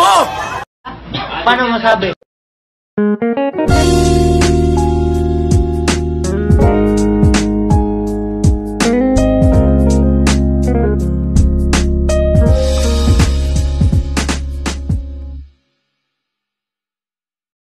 mo! Paano masabi?